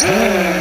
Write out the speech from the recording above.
Yeah.